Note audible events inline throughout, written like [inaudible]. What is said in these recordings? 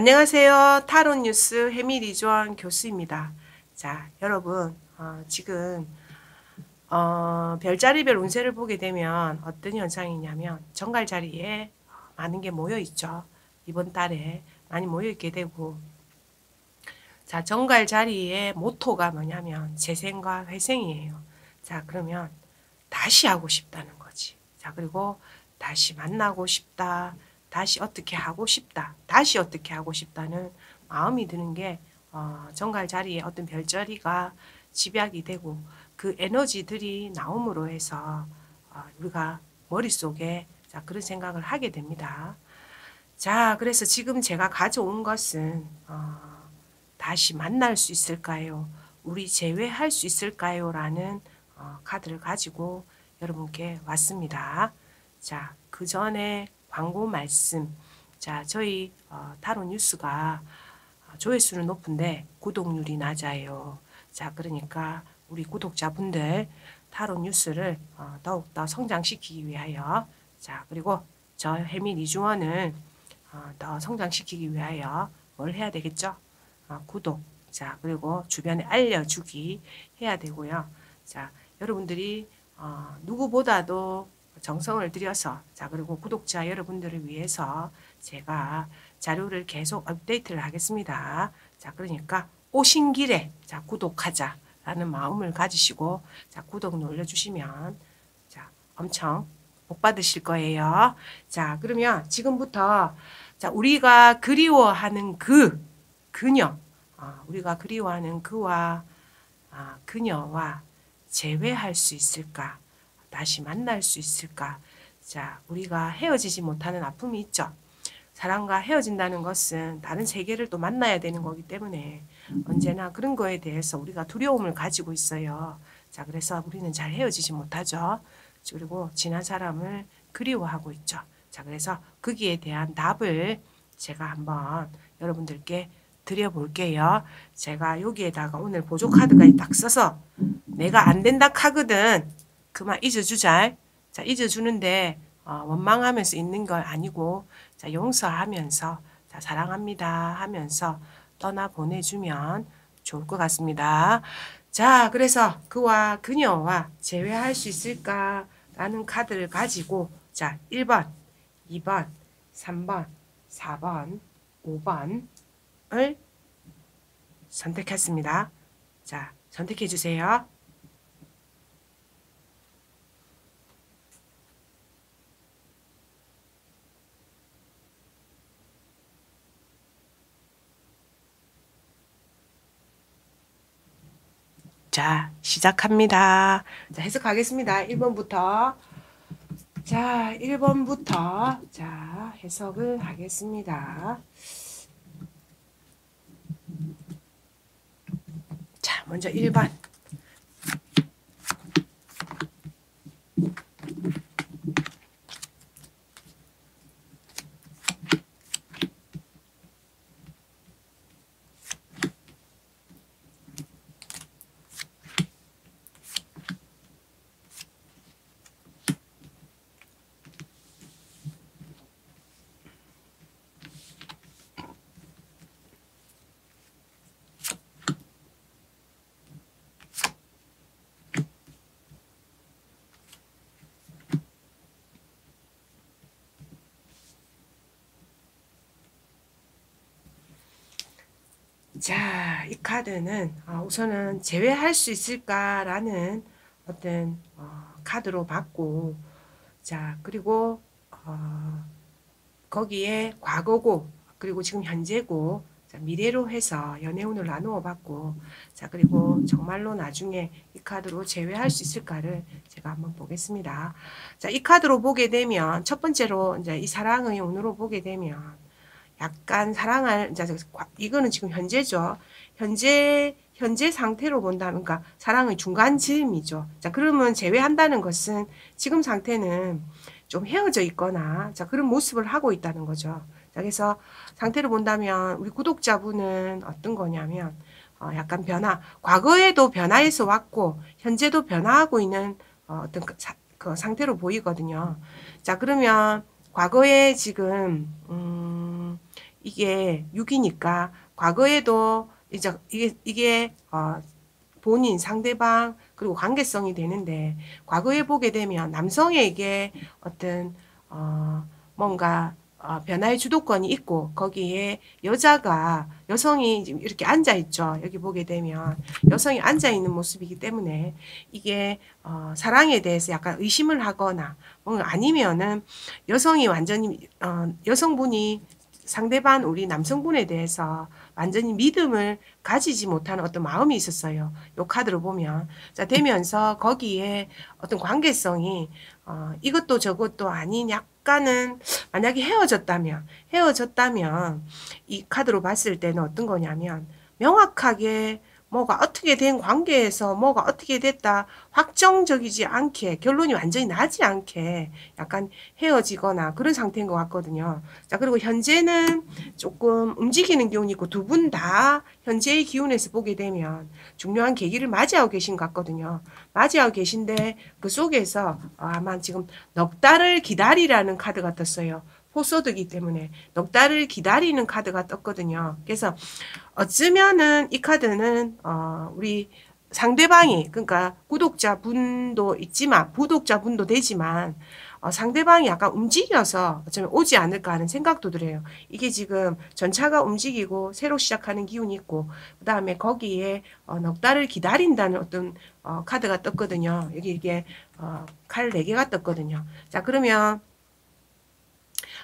안녕하세요. 타론 뉴스 해미리조한 교수입니다. 자, 여러분, 어, 지금 어, 별자리별 운세를 보게 되면 어떤 현상이냐면 정갈 자리에 많은 게 모여 있죠. 이번 달에 많이 모여 있게 되고 자, 정갈 자리의 모토가 뭐냐면 재생과 회생이에요. 자, 그러면 다시 하고 싶다는 거지. 자, 그리고 다시 만나고 싶다. 다시 어떻게 하고 싶다. 다시 어떻게 하고 싶다는 마음이 드는 게 어, 정갈 자리에 어떤 별자리가 집약이 되고 그 에너지들이 나옴으로 해서 어, 우리가 머릿속에 자, 그런 생각을 하게 됩니다. 자, 그래서 지금 제가 가져온 것은 어, 다시 만날 수 있을까요? 우리 재회할 수 있을까요? 라는 어, 카드를 가지고 여러분께 왔습니다. 자, 그 전에 광고 말씀. 자, 저희 어, 타로 뉴스가 조회수는 높은데 구독률이 낮아요. 자, 그러니까 우리 구독자분들 타로 뉴스를 어, 더욱더 성장시키기 위하여 자, 그리고 저 해민 이중원을 어, 더 성장시키기 위하여 뭘 해야 되겠죠? 어, 구독. 자, 그리고 주변에 알려주기 해야 되고요. 자, 여러분들이 어, 누구보다도 정성을 들여서 자 그리고 구독자 여러분들을 위해서 제가 자료를 계속 업데이트를 하겠습니다. 자 그러니까 오신 길에 자 구독하자 라는 마음을 가지시고 자 구독 눌러주시면 자 엄청 복 받으실 거예요. 자 그러면 지금부터 자 우리가 그리워하는 그 그녀 아, 우리가 그리워하는 그와 아, 그녀와 재회할 수 있을까? 다시 만날 수 있을까? 자, 우리가 헤어지지 못하는 아픔이 있죠. 사람과 헤어진다는 것은 다른 세계를 또 만나야 되는 거기 때문에 언제나 그런 거에 대해서 우리가 두려움을 가지고 있어요. 자, 그래서 우리는 잘 헤어지지 못하죠. 그리고 지난 사람을 그리워하고 있죠. 자, 그래서 거기에 대한 답을 제가 한번 여러분들께 드려볼게요. 제가 여기에다가 오늘 보조 카드까지 딱 써서 내가 안 된다 하거든. 그만 잊어주자. 자, 잊어주는데 어, 원망하면서 있는 걸 아니고 자, 용서하면서 자, 사랑합니다 하면서 떠나 보내주면 좋을 것 같습니다. 자, 그래서 그와 그녀와 재회할 수 있을까 라는 카드를 가지고 자, 1번, 2번, 3번, 4번, 5번을 선택했습니다. 자, 선택해 주세요. 자, 시작합니다. 자, 해석하겠습니다. 1번부터. 자, 1번부터. 자, 해석을 하겠습니다. 자, 먼저 1번. 자, 이 카드는 어, 우선은 제외할 수 있을까라는 어떤 어, 카드로 봤고, 자, 그리고 어, 거기에 과거고, 그리고 지금 현재고, 자, 미래로 해서 연애운을 나누어 봤고, 자, 그리고 정말로 나중에 이 카드로 제외할 수 있을까를 제가 한번 보겠습니다. 자, 이 카드로 보게 되면, 첫 번째로 이제 이 사랑의 운으로 보게 되면, 약간 사랑할 이제 이거는 지금 현재죠. 현재 현재 상태로 본다면 그러니까 사랑의 중간 즈음이죠. 자, 그러면 제외한다는 것은 지금 상태는 좀 헤어져 있거나 자, 그런 모습을 하고 있다는 거죠. 자, 그래서 상태를 본다면 우리 구독자분은 어떤 거냐면 어, 약간 변화, 과거에도 변화해서 왔고 현재도 변화하고 있는 어, 어떤 그, 사, 그 상태로 보이거든요. 자, 그러면 과거에 지금 음 이게 6이니까 과거에도 이제 이게 이게 어 본인 상대방 그리고 관계성이 되는데 과거에 보게 되면 남성에게 어떤 어 뭔가 어, 변화의 주도권이 있고 거기에 여자가 여성이 지금 이렇게 앉아 있죠. 여기 보게 되면 여성이 앉아 있는 모습이기 때문에 이게 어, 사랑에 대해서 약간 의심을 하거나 뭔가 아니면은 여성이 완전히 어, 여성분이 상대방 우리 남성분에 대해서 완전히 믿음을 가지지 못하는 어떤 마음이 있었어요. 요 카드로 보면. 자, 되면서 거기에 어떤 관계성이, 어, 이것도 저것도 아닌 약간은, 만약에 헤어졌다면, 헤어졌다면, 이 카드로 봤을 때는 어떤 거냐면, 명확하게 뭐가 어떻게 된 관계에서 뭐가 어떻게 됐다 확정적이지 않게 결론이 완전히 나지 않게 약간 헤어지거나 그런 상태인 것 같거든요. 자 그리고 현재는 조금 움직이는 기운이 있고 두 분 다 현재의 기운에서 보게 되면 중요한 계기를 맞이하고 계신 것 같거든요. 맞이하고 계신데 그 속에서 아마 지금 넉 달을 기다리라는 카드가 떴어요. 포소드기 때문에 넉 달을 기다리는 카드가 떴거든요. 그래서 어쩌면은 이 카드는 어 우리 상대방이 그러니까 구독자 분도 있지만 부독자 분도 되지만 어 상대방이 약간 움직여서 어쩌면 오지 않을까 하는 생각도 들어요. 이게 지금 전차가 움직이고 새로 시작하는 기운이 있고 그 다음에 거기에 어, 넉 달을 기다린다는 어떤 어, 카드가 떴거든요. 여기 이게 어, 칼 4개가 떴거든요. 자 그러면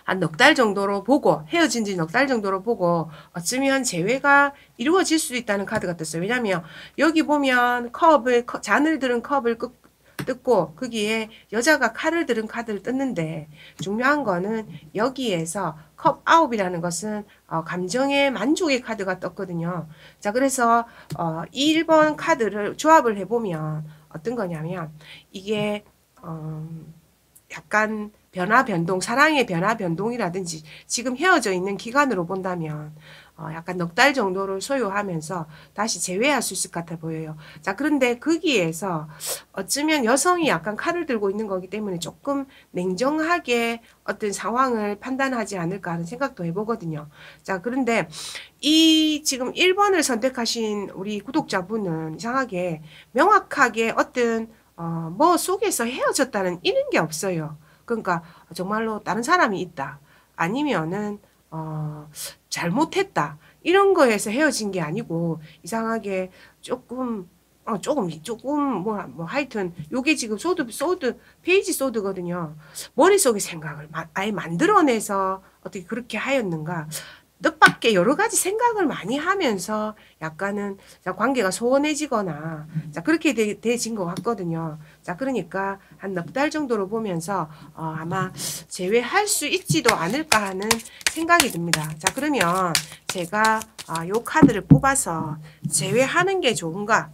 한 넉 달 정도로 보고 헤어진 지 넉 달 정도로 보고 어쩌면 재회가 이루어질 수 있다는 카드가 떴어요. 왜냐하면 여기 보면 컵을 잔을 들은 컵을 끄, 뜯고 거기에 여자가 칼을 들은 카드를 떴는데 중요한 거는 여기에서 컵 아홉이라는 것은 어, 감정의 만족의 카드가 떴거든요. 자 그래서 어, 1번 카드를 조합을 해보면 어떤 거냐면 이게 어, 약간 변화 변동, 사랑의 변화 변동이라든지 지금 헤어져 있는 기간으로 본다면 어, 약간 넉 달 정도를 소요하면서 다시 재회할 수 있을 것 같아 보여요. 자, 그런데 거기에서 어쩌면 여성이 약간 칼을 들고 있는 거기 때문에 조금 냉정하게 어떤 상황을 판단하지 않을까 하는 생각도 해보거든요. 자, 그런데 이 지금 1번을 선택하신 우리 구독자분은 이상하게 명확하게 어떤 어, 뭐 속에서 헤어졌다는 이런 게 없어요. 그러니까 정말로 다른 사람이 있다. 아니면은 어, 잘못했다. 이런 거에서 헤어진 게 아니고 이상하게 조금 어, 조금 조금 뭐, 뭐 하여튼 요게 지금 sword sword page sword거든요. 머릿속에 생각을 마, 아예 만들어내서 어떻게 그렇게 하였는가 뜻밖의 여러 가지 생각을 많이 하면서 약간은 관계가 소원해지거나 자 그렇게 되, 되진 것 같거든요. 자 그러니까 한 넉 달 정도로 보면서 어, 아마 제외할 수 있지도 않을까 하는 생각이 듭니다. 자 그러면 제가 어, 요 카드를 뽑아서 제외하는 게 좋은가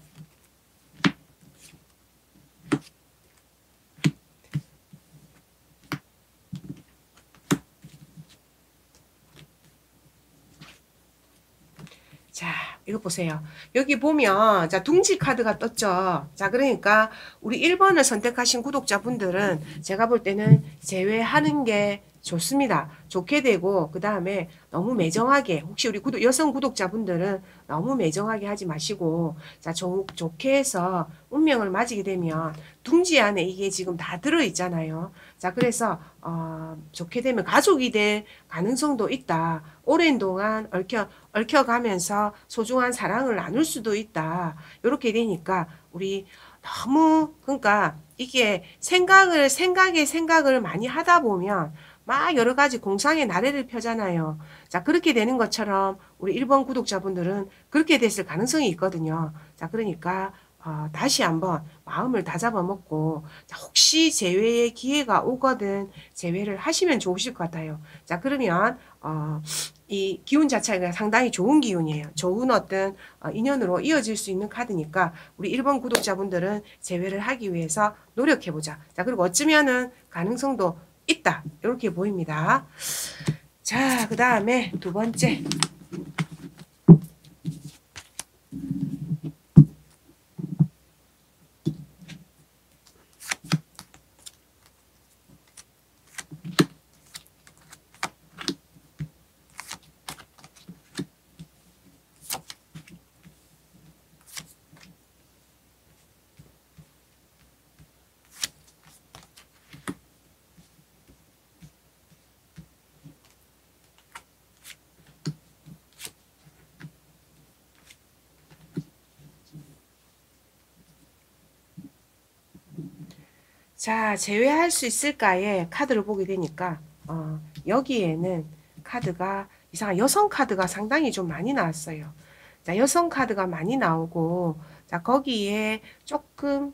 자, 이거 보세요. 여기 보면, 자, 둥지 카드가 떴죠. 자, 그러니까, 우리 1번을 선택하신 구독자분들은 제가 볼 때는 제외하는 게 좋습니다. 좋게 되고 그 다음에 너무 매정하게 혹시 우리 구독, 여성 구독자분들은 너무 매정하게 하지 마시고 자 좋, 좋게 해서 운명을 맞이게 되면 둥지 안에 이게 지금 다 들어 있잖아요. 자 그래서 어, 좋게 되면 가족이 될 가능성도 있다. 오랜 동안 얽혀 얽혀가면서 소중한 사랑을 나눌 수도 있다. 이렇게 되니까 우리 너무 그러니까 이게 생각을 생각에 생각을 많이 하다 보면 막 여러 가지 공상의 나래를 펴잖아요. 자, 그렇게 되는 것처럼 우리 1번 구독자분들은 그렇게 됐을 가능성이 있거든요. 자, 그러니까 어, 다시 한번 마음을 다잡아 먹고 자, 혹시 재회의 기회가 오거든 재회를 하시면 좋으실 것 같아요. 자, 그러면 어, 이 기운 자체가 상당히 좋은 기운이에요. 좋은 어떤 어, 인연으로 이어질 수 있는 카드니까 우리 1번 구독자분들은 재회를 하기 위해서 노력해보자. 자, 그리고 어쩌면은 가능성도 있다. 이렇게 보입니다. 자, 그 다음에 두 번째. 자, 제외할 수 있을까에 카드를 보게 되니까 어, 여기에는 카드가 이상한 여성 카드가 상당히 좀 많이 나왔어요. 자, 여성 카드가 많이 나오고 자, 거기에 조금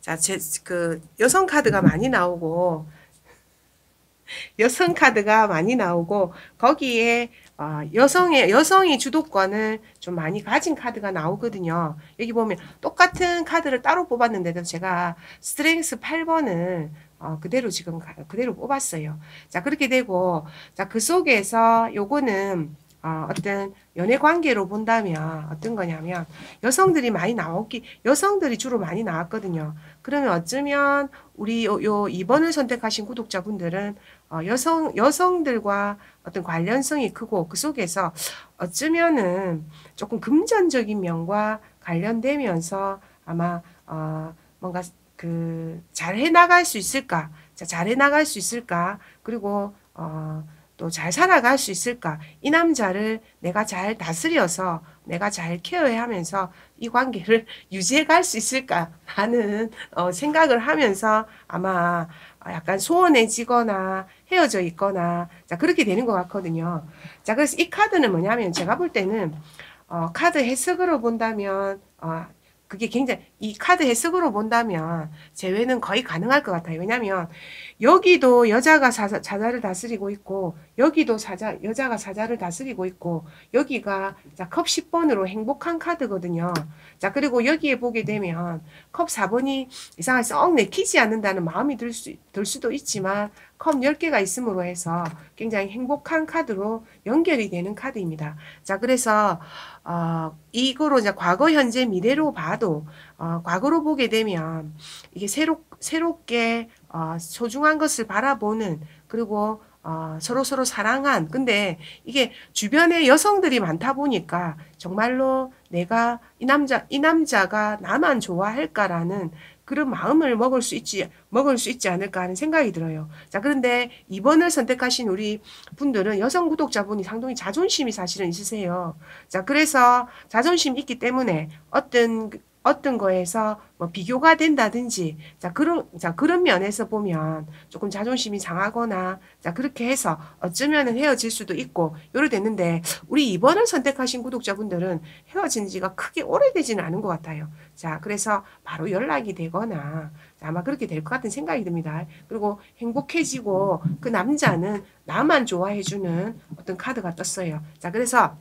자, 제, 그, 여성 카드가 많이 나오고, [laughs] 여성 카드가 많이 나오고, 거기에, 어, 여성의, 여성이 주도권을 좀 많이 가진 카드가 나오거든요. 여기 보면 똑같은 카드를 따로 뽑았는데도 제가 strength 8번을 어, 그대로 지금 가, 그대로 뽑았어요. 자, 그렇게 되고, 자, 그 속에서 요거는 어, 어떤 연애 관계로 본다면 어떤 거냐면 여성들이 많이 나왔기 여성들이 주로 많이 나왔거든요. 그러면 어쩌면 우리 요, 요 2번을 선택하신 구독자분들은 어, 여성 여성들과 어떤 관련성이 크고 그 속에서 어쩌면은 조금 금전적인 면과 관련되면서 아마 어, 뭔가 그 잘 해 나갈 수 있을까? 잘 해 나갈 수 있을까? 그리고 어, 또 잘 살아갈 수 있을까? 이 남자를 내가 잘 다스려서 내가 잘 케어해 하면서 이 관계를 [laughs] 유지해 갈 수 있을까? 하는 어, 생각을 하면서 아마 약간 소원해지거나 헤어져 있거나 자 그렇게 되는 것 같거든요. 자 그래서 이 카드는 뭐냐면 제가 볼 때는 어, 카드 해석으로 본다면 어, 그게 굉장히 이 카드 해석으로 본다면 제외는 거의 가능할 것 같아요. 왜냐하면 여기도 여자가 사자, 자자를 다스리고 있고 여기도 사자 여자가 사자를 다스리고 있고 여기가 자, 컵 10번으로 행복한 카드거든요. 자 그리고 여기에 보게 되면 컵 4번이 이상하게 썩 내키지 않는다는 마음이 들, 수, 들 수도 있지만 컵 10개가 있음으로 해서 굉장히 행복한 카드로 연결이 되는 카드입니다. 자, 그래서, 어, 이거로 이제 과거, 현재, 미래로 봐도, 어, 과거로 보게 되면 이게 새로, 새롭게, 어, 소중한 것을 바라보는, 그리고 어, 서로 서로 사랑한 근데 이게 주변에 여성들이 많다 보니까 정말로 내가 이 남자 이 남자가 나만 좋아할까라는 그런 마음을 먹을 수 있지 먹을 수 있지 않을까 하는 생각이 들어요. 자 그런데 2번을 선택하신 우리 분들은 여성 구독자분이 상당히 자존심이 사실은 있으세요. 자 그래서 자존심 있기 때문에 어떤 어떤 거에서 뭐 비교가 된다든지 자 그런 자 그런 면에서 보면 조금 자존심이 상하거나 자 그렇게 해서 어쩌면은 헤어질 수도 있고 요래 됐는데 우리 2번을 선택하신 구독자분들은 헤어진 지가 크게 오래되지는 않은 것 같아요. 자 그래서 바로 연락이 되거나 아마 그렇게 될 것 같은 생각이 듭니다. 그리고 행복해지고 그 남자는 나만 좋아해주는 어떤 카드가 떴어요. 자 그래서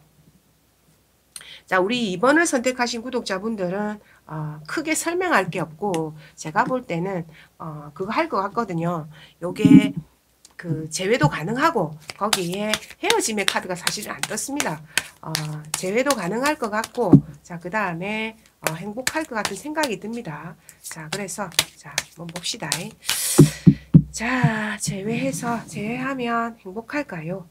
자, 우리 2번을 선택하신 구독자분들은 어, 크게 설명할 게 없고 제가 볼 때는 어, 그거 할 것 같거든요. 요게 그 제외도 가능하고 거기에 헤어짐의 카드가 사실은 안 떴습니다. 어, 제외도 가능할 것 같고 자그 다음에 어, 행복할 것 같은 생각이 듭니다. 자 그래서 자 한번 봅시다. 자 제외해서 제외하면 행복할까요?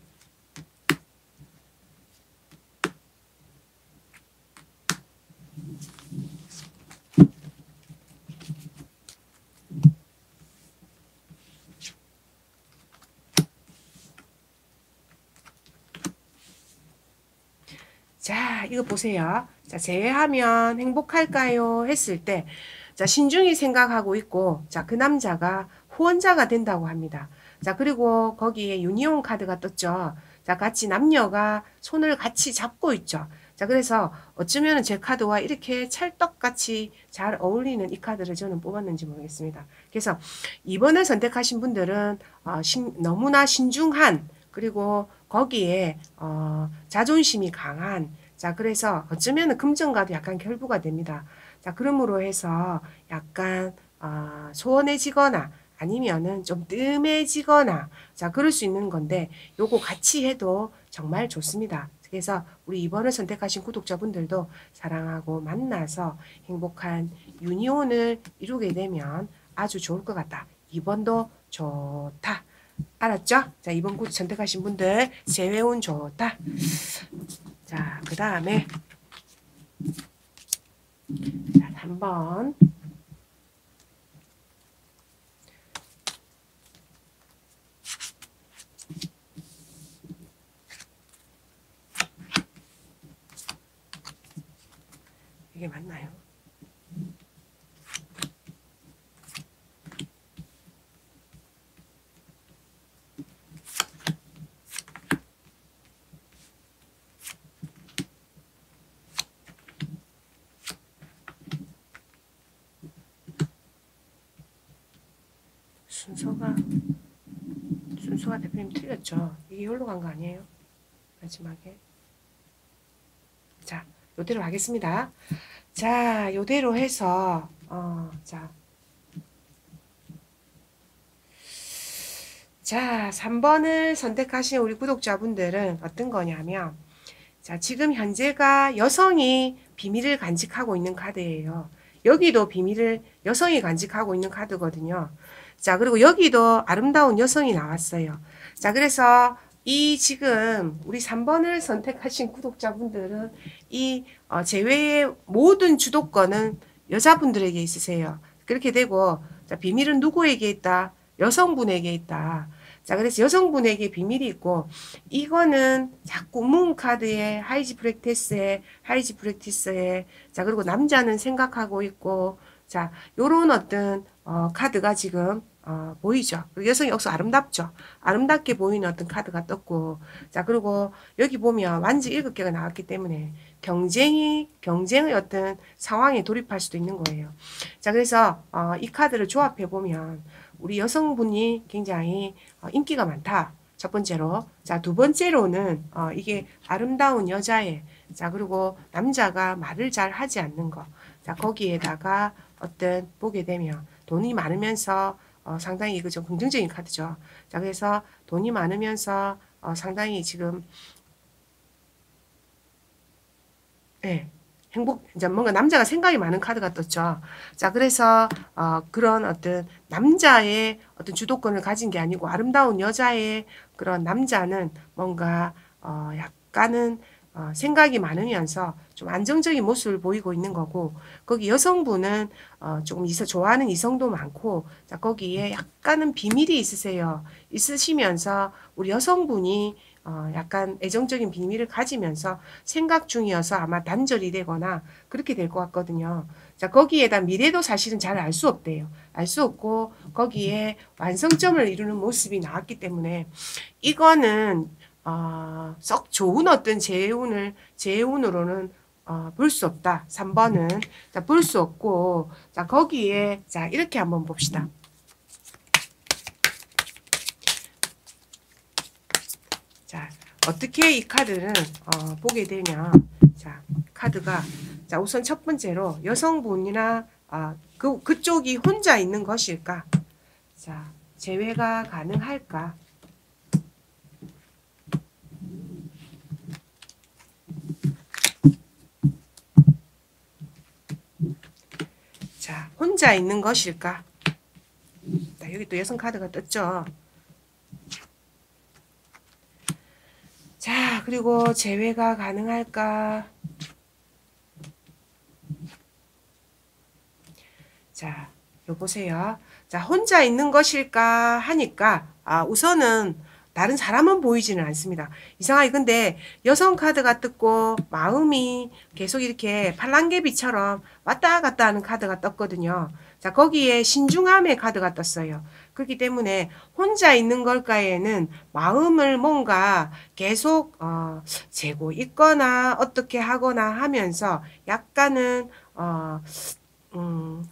자, 이거 보세요. 자, 제외하면 행복할까요? 했을 때, 자, 신중히 생각하고 있고, 자, 그 남자가 후원자가 된다고 합니다. 자, 그리고 거기에 유니온 카드가 떴죠. 자, 같이 남녀가 손을 같이 잡고 있죠. 자, 그래서 어쩌면 제 카드와 이렇게 찰떡같이 잘 어울리는 이 카드를 저는 뽑았는지 모르겠습니다. 그래서 2번을 선택하신 분들은 어, 신, 너무나 신중한 그리고 거기에 어, 자존심이 강한 자 그래서 어쩌면 금전과도 약간 결부가 됩니다. 자 그러므로 해서 약간 어, 소원해지거나 아니면은 좀 뜸해지거나 자 그럴 수 있는 건데 요거 같이 해도 정말 좋습니다. 그래서 우리 2번을 선택하신 구독자분들도 사랑하고 만나서 행복한 유니온을 이루게 되면 아주 좋을 것 같다. 2번도 좋다. 알았죠? 자, 이번 구 선택하신 분들 재회운 좋다. 자, 그 다음에 자, 3번 이게 맞나요? 순서가 순서가 대표님 틀렸죠. 이게 여기로 간 거 아니에요? 마지막에 자 요대로 하겠습니다. 자 요대로 해서 어, 자. 자, 3번을 선택하신 우리 구독자분들은 어떤 거냐면, 자, 지금 현재가 여성이 비밀을 간직하고 있는 카드예요. 여기도 비밀을 여성이 간직하고 있는 카드거든요. 자, 그리고 여기도 아름다운 여성이 나왔어요. 자, 그래서 이 지금 우리 3번을 선택하신 구독자분들은 이 어, 제외의 모든 주도권은 여자분들에게 있으세요. 그렇게 되고, 자, 비밀은 누구에게 있다? 여성분에게 있다. 자, 그래서 여성분에게 비밀이 있고, 이거는 자꾸 문 카드에 하이지 프랙티스에, 하이지 프랙티스에, 자, 그리고 남자는 생각하고 있고, 자, 요런 어떤, 어, 카드가 지금, 어, 보이죠. 여성이 역시 아름답죠. 아름답게 보이는 어떤 카드가 떴고, 자, 그리고 여기 보면 완지 일곱 개가 나왔기 때문에 경쟁이, 경쟁의 어떤 상황에 돌입할 수도 있는 거예요. 자, 그래서, 어, 이 카드를 조합해 보면, 우리 여성분이 굉장히 어, 인기가 많다. 첫 번째로. 자, 두 번째로는, 어, 이게 아름다운 여자애. 자, 그리고 남자가 말을 잘 하지 않는 거. 자, 거기에다가 어떤, 보게 되면 돈이 많으면서, 어, 상당히 이거 좀 긍정적인 카드죠. 자, 그래서 돈이 많으면서, 어, 상당히 지금, 예. 네. 행복 이제 뭔가 남자가 생각이 많은 카드가 떴죠. 자 그래서 어, 그런 어떤 남자의 어떤 주도권을 가진 게 아니고 아름다운 여자의 그런 남자는 뭔가 어, 약간은 어, 생각이 많으면서 좀 안정적인 모습을 보이고 있는 거고 거기 여성분은 어, 조금 이서 좋아하는 이성도 많고 자 거기에 약간은 비밀이 있으세요. 있으시면서 우리 여성분이 어, 약간 애정적인 비밀을 가지면서 생각 중이어서 아마 단절이 되거나 그렇게 될 것 같거든요. 자, 거기에다 미래도 사실은 잘 알 수 없대요. 알 수 없고 거기에 완성점을 이루는 모습이 나왔기 때문에 이거는 어, 썩 좋은 어떤 재운을 재운으로는 어, 볼 수 없다. 3번은 자, 볼 수 없고 자, 거기에 자, 이렇게 한번 봅시다. 자, 어떻게 이 카드를 어, 보게 되면 자, 카드가 자, 우선 첫 번째로 여성분이나 아, 그 그쪽이 혼자 있는 것일까? 자, 제외가 가능할까? 자, 혼자 있는 것일까? 자, 여기 또 여성 카드가 떴죠. 자, 그리고 제외가 가능할까? 자, 요 보세요. 자, 혼자 있는 것일까 하니까, 아, 우선은 다른 사람은 보이지는 않습니다. 이상하게 근데 여성 카드가 떴고 마음이 계속 이렇게 팔랑개비처럼 왔다 갔다 하는 카드가 떴거든요. 자, 거기에 신중함의 카드가 떴어요. 그렇기 때문에 혼자 있는 걸까에는 마음을 뭔가 계속 어, 재고 있거나 어떻게 하거나 하면서 약간은 어, 음,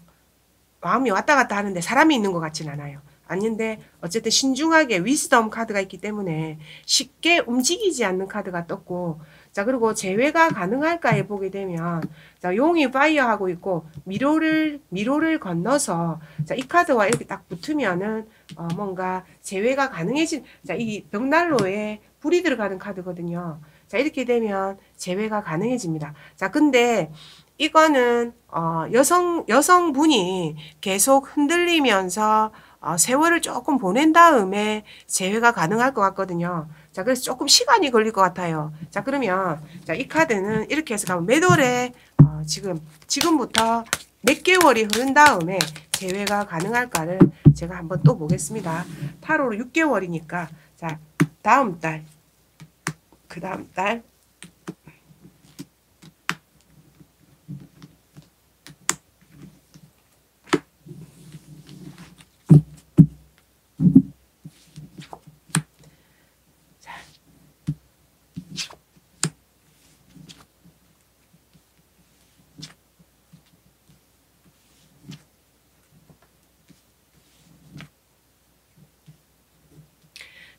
마음이 왔다 갔다 하는데 사람이 있는 것 같진 않아요. 아닌데 어쨌든 신중하게 위스덤 카드가 있기 때문에 쉽게 움직이지 않는 카드가 떴고 자 그리고 제외가 가능할까 해보게 되면 자 용이 파이어하고 있고 미로를 미로를 건너서 자 이 카드와 이렇게 딱 붙으면은 어 뭔가 제외가 가능해진 자이 벽난로에 불이 들어가는 카드거든요. 자 이렇게 되면 제외가 가능해집니다. 자 근데 이거는 어 여성 여성분이 계속 흔들리면서 어, 세월을 조금 보낸 다음에 재회가 가능할 것 같거든요. 자, 그래서 조금 시간이 걸릴 것 같아요. 자, 그러면 자, 이 카드는 이렇게 해서 가면 몇 월에 어, 지금 지금부터 몇 개월이 흐른 다음에 재회가 가능할까를 제가 한번 또 보겠습니다. 8월 6개월이니까 자, 다음 달, 그 다음 달,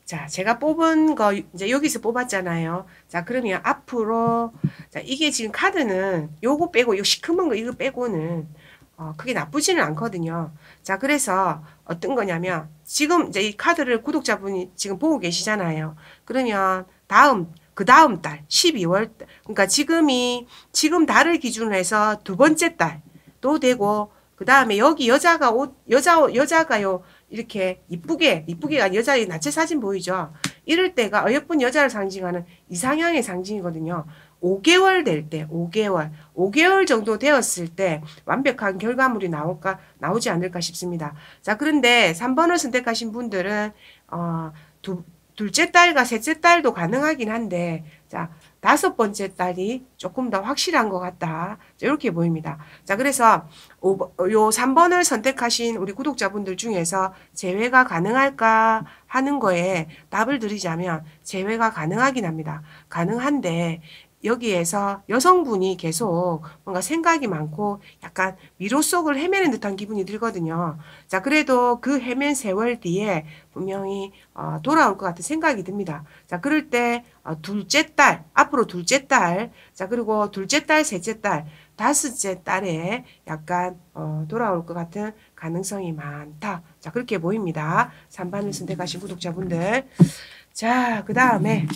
자, 제가 뽑은 거 이제 여기서 뽑았잖아요. 자, 그러면 앞으로 자, 이게 지금 카드는 요거 빼고 요 시커먼 거 이거 빼고는 어, 그게 나쁘지는 않거든요. 자, 그래서 어떤 거냐면 지금 이제 이 카드를 구독자분이 지금 보고 계시잖아요. 그러면 다음 그 다음 달 12월 그러니까 지금이 지금 달을 기준으로 해서 두 번째 달도 되고 그 다음에 여기 여자가 옷 여자 여자가요 이렇게 이쁘게 이쁘게가 여자의 나체 사진 보이죠? 이럴 때가 어여쁜 여자를 상징하는 이상향의 상징이거든요. 5개월 될 때, 5개월, 5개월 정도 되었을 때 완벽한 결과물이 나올까 나오지 않을까 싶습니다. 자, 그런데 3번을 선택하신 분들은 어, 두, 둘째 딸과 셋째 딸도 가능하긴 한데 자, 다섯 번째 딸이 조금 더 확실한 것 같다. 이렇게 보입니다. 자, 그래서 요 3번을 선택하신 우리 구독자분들 중에서 제외가 가능할까 하는 거에 답을 드리자면 제외가 가능하긴 합니다. 가능한데 여기에서 여성분이 계속 뭔가 생각이 많고 약간 미로 속을 헤매는 듯한 기분이 들거든요. 자, 그래도 그 헤맨 세월 뒤에 분명히 어, 돌아올 것 같은 생각이 듭니다. 자, 그럴 때 어, 둘째 딸, 앞으로 둘째 딸, 자, 그리고 둘째 딸, 셋째 딸, 다섯째 딸에 약간 어, 돌아올 것 같은 가능성이 많다. 자, 그렇게 보입니다. 3반을 선택하신 구독자분들. 자, 그 다음에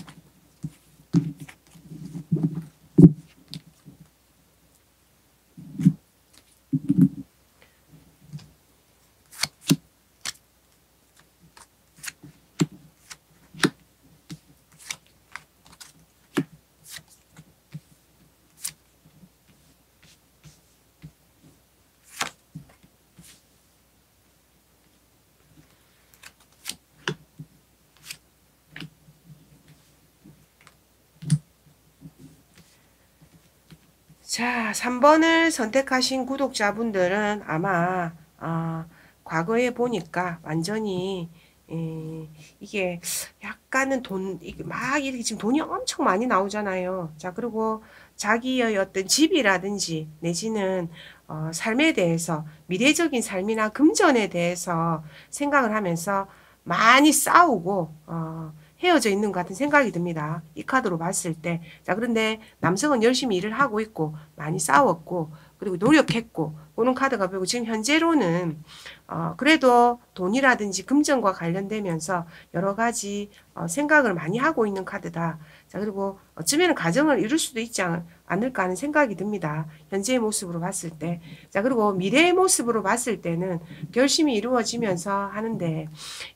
자, 3번을 선택하신 구독자분들은 아마 어, 과거에 보니까 완전히 에, 이게 약간은 돈, 막 이렇게 지금 돈이 엄청 많이 나오잖아요. 자, 그리고 자기의 어떤 집이라든지 내지는 어, 삶에 대해서 미래적인 삶이나 금전에 대해서 생각을 하면서 많이 싸우고 어, 헤어져 있는 것 같은 생각이 듭니다. 이 카드로 봤을 때. 자, 그런데 남성은 열심히 일을 하고 있고, 많이 싸웠고, 그리고 노력했고, 보는 카드가 보고 지금 현재로는, 어, 그래도 돈이라든지 금전과 관련되면서 여러 가지 어, 생각을 많이 하고 있는 카드다. 자, 그리고 어쩌면 가정을 이룰 수도 있지 않, 을까 하는 생각이 듭니다. 현재의 모습으로 봤을 때. 자, 그리고 미래의 모습으로 봤을 때는 결심이 이루어지면서 하는데,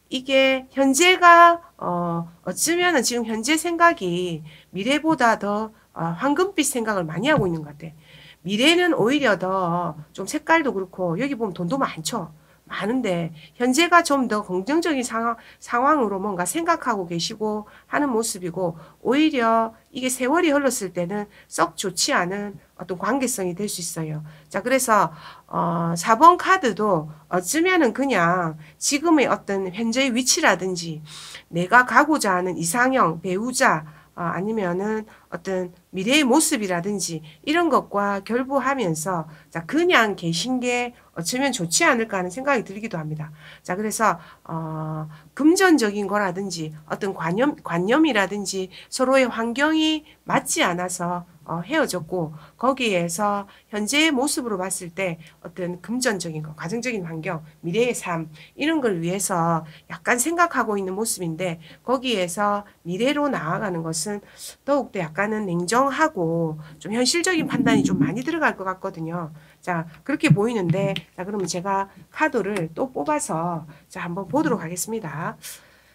이게 현재가 어 어쩌면은 지금 현재 생각이 미래보다 더 어, 황금빛 생각을 많이 하고 있는 것 같아. 미래는 오히려 더 좀 색깔도 그렇고 여기 보면 돈도 많죠. 많은데 현재가 좀 더 긍정적인 상황, 상황으로 뭔가 생각하고 계시고 하는 모습이고 오히려 이게 세월이 흘렀을 때는 썩 좋지 않은 어떤 관계성이 될 수 있어요. 자, 그래서 어 4번 카드도 어쩌면은 그냥 지금의 어떤 현재의 위치라든지 내가 가고자 하는 이상형 배우자 어, 아니면은 어떤 미래의 모습이라든지 이런 것과 결부하면서 자 그냥 계신 게 어쩌면 좋지 않을까 하는 생각이 들기도 합니다. 자 그래서 어, 금전적인 거라든지 어떤 관념 관념이라든지 서로의 환경이 맞지 않아서 어, 헤어졌고 거기에서 현재의 모습으로 봤을 때 어떤 금전적인 것, 가정적인 환경, 미래의 삶 이런 걸 위해서 약간 생각하고 있는 모습인데 거기에서 미래로 나아가는 것은 더욱더 약간 은 냉정하고 좀 현실적인 판단이 좀 많이 들어갈 것 같거든요. 자 그렇게 보이는데 자 그러면 제가 카드를 또 뽑아서 자 한번 보도록 하겠습니다.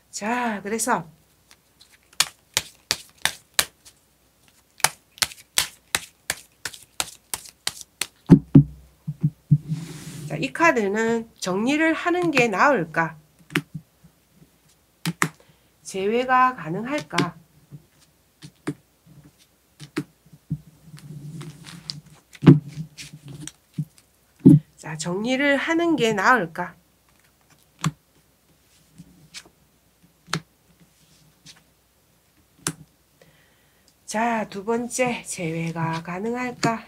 자 그래서 자, 이 카드는 정리를 하는 게 나을까? 제외가 가능할까? 자, 정리를 하는 게 나을까? 자, 두 번째, 제외가 가능할까?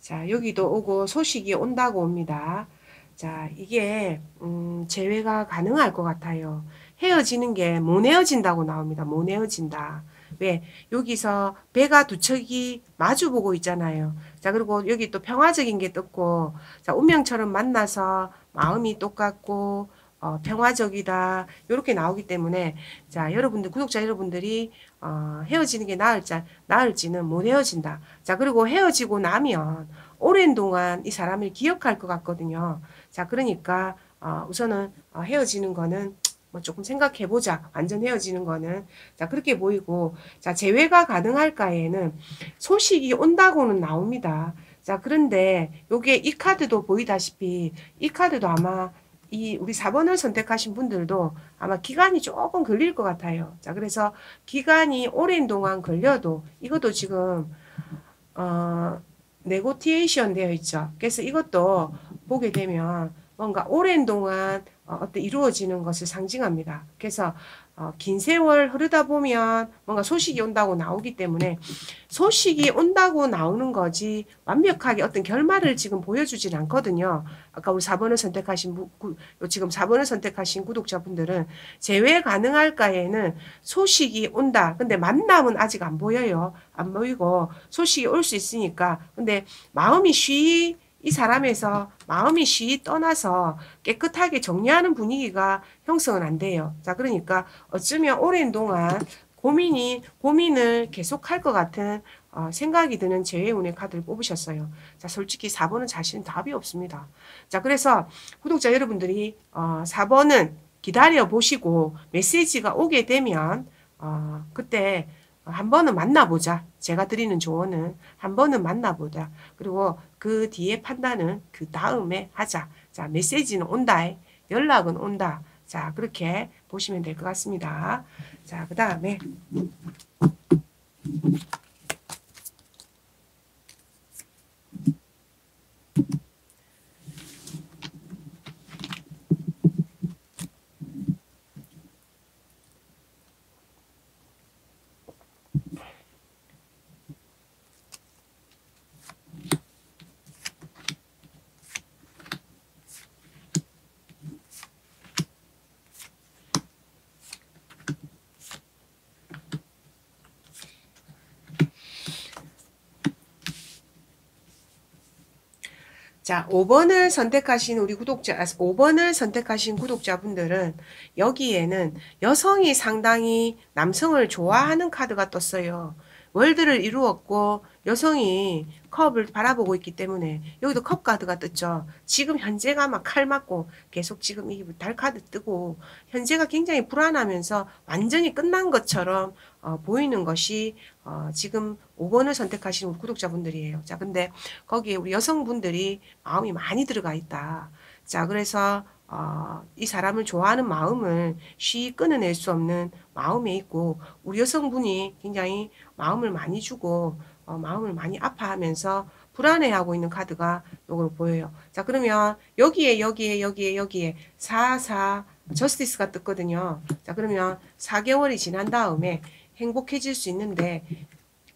자, 여기도 오고 소식이 온다고 옵니다. 자, 이게 음, 제외가 가능할 것 같아요. 헤어지는 게 못 헤어진다고 나옵니다. 못 헤어진다. 왜? 여기서 배가 두 척이 마주보고 있잖아요. 자, 그리고 여기 또 평화적인 게 떴고, 자, 운명처럼 만나서 마음이 똑같고, 어, 평화적이다. 이렇게 나오기 때문에, 자, 여러분들, 구독자 여러분들이, 어, 헤어지는 게 나을지, 나을지는 못 헤어진다. 자, 그리고 헤어지고 나면, 오랜 동안 이 사람을 기억할 것 같거든요. 자, 그러니까, 어, 우선은 어, 헤어지는 거는 뭐 조금 생각해 보자. 완전 헤어지는 거는. 자, 그렇게 보이고. 자, 재회가 가능할까에는 소식이 온다고는 나옵니다. 자, 그런데 요게 이 카드도 보이다시피 이 카드도 아마 이 우리 4번을 선택하신 분들도 아마 기간이 조금 걸릴 것 같아요. 자, 그래서 기간이 오랜 동안 걸려도 이것도 지금 어 네고티에이션 되어 있죠. 그래서 이것도 보게 되면 뭔가 오랜 동안 어, 어떤 이루어지는 것을 상징합니다. 그래서 어, 긴 세월 흐르다 보면 뭔가 소식이 온다고 나오기 때문에 소식이 온다고 나오는 거지 완벽하게 어떤 결말을 지금 보여주진 않거든요. 아까 우리 4번을 선택하신 구, 지금 4번을 선택하신 구독자분들은 제외 가능할까에는 소식이 온다. 근데 만남은 아직 안 보여요. 안 보이고 소식이 올 수 있으니까 근데 마음이 쉬 이 사람에서 마음이 쉬 떠나서 깨끗하게 정리하는 분위기가 형성은 안 돼요. 자, 그러니까 어쩌면 오랜 동안 고민이, 고민을 계속할 것 같은 어, 생각이 드는 재회운의 카드를 뽑으셨어요. 자, 솔직히 4번은 사실은 답이 없습니다. 자, 그래서 구독자 여러분들이 어, 4번은 기다려 보시고 메시지가 오게 되면 어, 그때 한 번은 만나보자. 제가 드리는 조언은 한 번은 만나보자. 그리고 그 뒤에 판단은 그 다음에 하자. 자, 메시지는 온다. 연락은 온다. 자, 그렇게 보시면 될 것 같습니다. 자, 그 다음에 자, 5번을 선택하신 우리 구독자, 5번을 선택하신 구독자분들은 여기에는 여성이 상당히 남성을 좋아하는 카드가 떴어요. 월드를 이루었고 여성이 컵을 바라보고 있기 때문에 여기도 컵 카드가 떴죠. 지금 현재가 막 칼 맞고 계속 지금 이 달 카드 뜨고 현재가 굉장히 불안하면서 완전히 끝난 것처럼 어, 보이는 것이 어, 지금 5번을 선택하신 우리 구독자분들이에요. 자, 근데 거기에 우리 여성분들이 마음이 많이 들어가 있다. 자, 그래서 어, 이 사람을 좋아하는 마음을 쉬 끊어낼 수 없는 마음에 있고 우리 여성분이 굉장히 마음을 많이 주고 어, 마음을 많이 아파하면서 불안해하고 있는 카드가 요걸 보여요. 자 그러면 여기에 여기에 여기에 여기에 4, 4 저스티스가 떴거든요. 자 그러면 4개월이 지난 다음에 행복해질 수 있는데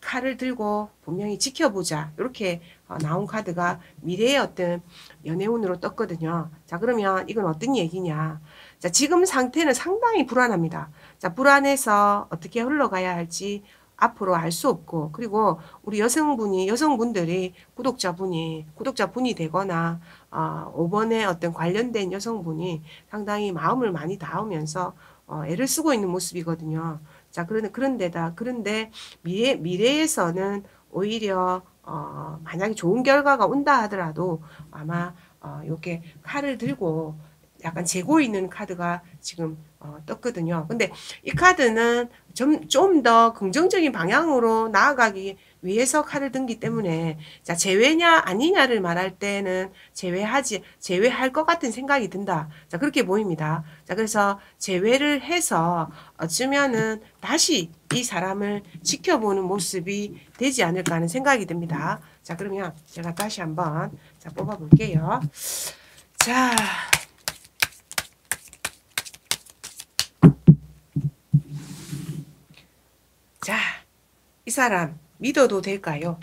칼을 들고 분명히 지켜보자 이렇게 어, 나온 카드가 미래의 어떤 연애운으로 떴거든요. 자 그러면 이건 어떤 얘기냐 자 지금 상태는 상당히 불안합니다. 자 불안해서 어떻게 흘러가야 할지 앞으로 알 수 없고 그리고 우리 여성분이 여성분들이 구독자분이 구독자분이 되거나 어, 5번에 어떤 관련된 여성분이 상당히 마음을 많이 닿으면서 어, 애를 쓰고 있는 모습이거든요. 자, 그런, 그런데다, 그런데 미래, 미래에서는 오히려, 어, 만약에 좋은 결과가 온다 하더라도 아마, 어, 이렇게 칼을 들고 약간 재고 있는 카드가 지금 어, 떴거든요. 근데 이 카드는 좀좀더 긍정적인 방향으로 나아가기 위해서 칼을 든기 때문에 자 제외냐 아니냐를 말할 때는 제외하지 제외할 것 같은 생각이 든다. 자 그렇게 보입니다. 자 그래서 제외를 해서 어쩌면은 다시 이 사람을 지켜보는 모습이 되지 않을까 하는 생각이 듭니다. 자 그러면 제가 다시 한번 자 뽑아볼게요. 자. 자, 이 사람 믿어도 될까요?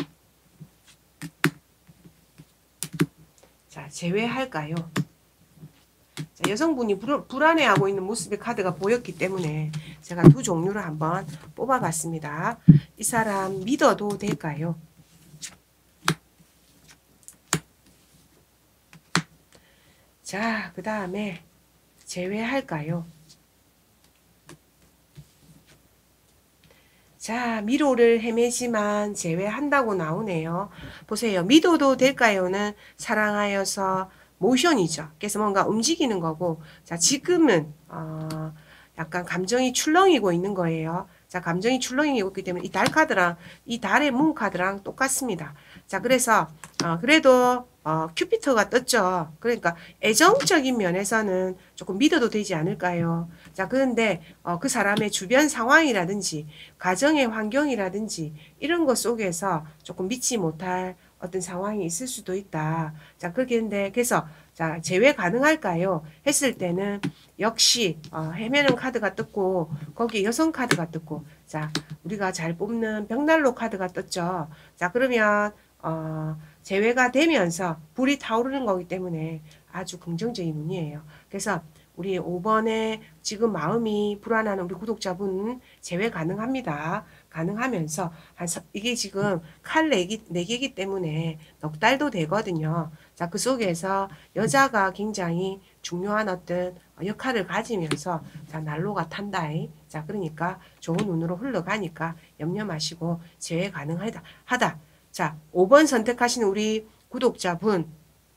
자, 제외할까요? 자, 여성분이 불, 불안해하고 있는 모습의 카드가 보였기 때문에 제가 두 종류를 한번 뽑아봤습니다. 이 사람 믿어도 될까요? 자, 그 다음에 제외할까요? 자, 미로를 헤매지만 제외한다고 나오네요. 보세요. 미도도 될까요는 사랑하여서 모션이죠. 그래서 뭔가 움직이는 거고, 자, 지금은, 어, 약간 감정이 출렁이고 있는 거예요. 자, 감정이 출렁이고 있기 때문에 이 달 카드랑 이 달의 문 카드랑 똑같습니다. 자, 그래서, 어, 그래도, 어, 큐피터가 떴죠. 그러니까 애정적인 면에서는 조금 믿어도 되지 않을까요? 자, 그런데, 어, 그 사람의 주변 상황이라든지, 가정의 환경이라든지, 이런 것 속에서 조금 믿지 못할 어떤 상황이 있을 수도 있다. 자, 했는데, 그래서, 자, 제외 가능할까요? 했을 때는, 역시, 어, 헤매는 카드가 떴고, 거기 여성 카드가 떴고, 자, 우리가 잘 뽑는 벽난로 카드가 떴죠. 자, 그러면, 어, 제외가 되면서 불이 타오르는 거기 때문에 아주 긍정적인 운이에요. 그래서 우리 5번에 지금 마음이 불안한 우리 구독자분 제외 가능합니다. 가능하면서 한 서- 이게 지금 칼 네기 네 개기 때문에 넉 달도 되거든요. 자, 그 속에서 여자가 굉장히 중요한 어떤 역할을 가지면서 자, 난로가 탄다. 자, 그러니까 좋은 운으로 흘러가니까 염려 마시고 제외 가능하다. 하다. 자, 5번 선택하신 우리 구독자분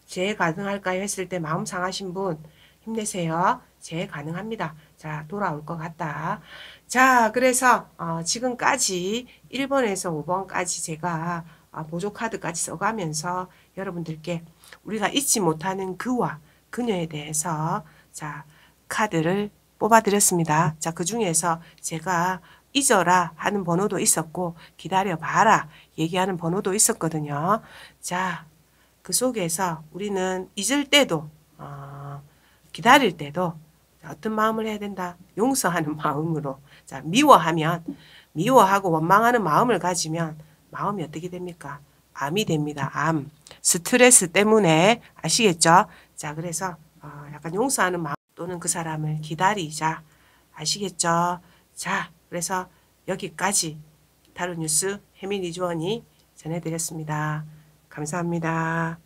제외 가능할까요? 했을 때 마음 상하신 분 힘내세요. 제외 가능합니다. 자, 돌아올 것 같다. 자, 그래서 어, 지금까지 1번에서 5번까지 제가 어, 보조 카드까지 써가면서 여러분들께 우리가 잊지 못하는 그와 그녀에 대해서 자, 카드를 뽑아드렸습니다. 자, 그 중에서 제가 잊어라 하는 번호도 있었고 기다려봐라 얘기하는 번호도 있었거든요. 자, 그 속에서 우리는 잊을 때도 어, 기다릴 때도 어떤 마음을 해야 된다? 용서하는 [laughs] 마음으로. 자, 미워하면 미워하고 원망하는 마음을 가지면 마음이 어떻게 됩니까? 암이 됩니다. 암. 스트레스 때문에 아시겠죠? 자, 그래서 어, 약간 용서하는 마음 또는 그 사람을 기다리자. 아시겠죠? 자, 그래서 여기까지 다른 뉴스 해민 이주원이 전해드렸습니다. 감사합니다.